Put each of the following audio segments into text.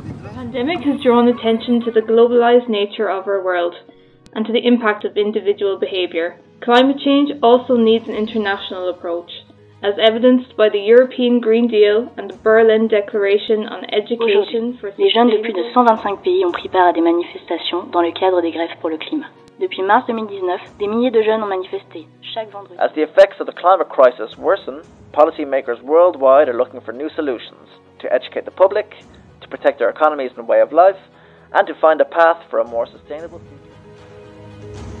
The pandemic has drawn attention to the globalized nature of our world and to the impact of individual behaviour. Climate change also needs an international approach, as evidenced by the European Green Deal and the Berlin Declaration on Education for Les jeunes de plus de 125 pays ont pris part à des manifestations dans le cadre des grèves pour le climat. Depuis mars 2019, des milliers de jeunes ont manifesté chaque vendredi. As the effects of the climate crisis worsen, policymakers worldwide are looking for new solutions to educate the public, to protect their economies and way of life, and to find a path for a more sustainable future.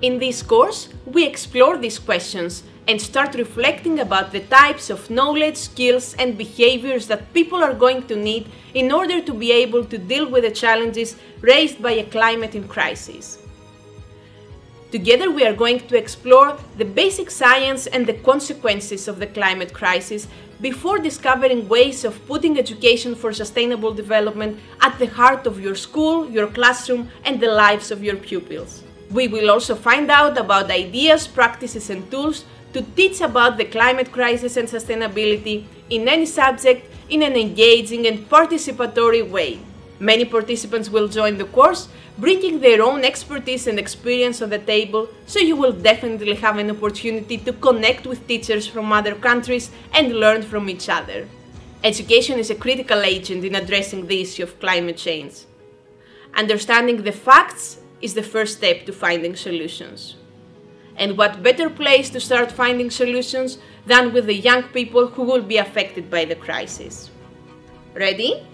In this course, we explore these questions and start reflecting about the types of knowledge, skills, and behaviors that people are going to need in order to be able to deal with the challenges raised by a climate in crisis. Together, we are going to explore the basic science and the consequences of the climate crisis before discovering ways of putting education for sustainable development at the heart of your school, your classroom, and the lives of your pupils. We will also find out about ideas, practices, and tools to teach about the climate crisis and sustainability in any subject in an engaging and participatory way. Many participants will join the course, bringing their own expertise and experience on the table, so you will definitely have an opportunity to connect with teachers from other countries and learn from each other. Education is a critical agent in addressing the issue of climate change. Understanding the facts is the first step to finding solutions. And what better place to start finding solutions than with the young people who will be affected by the crisis? Ready?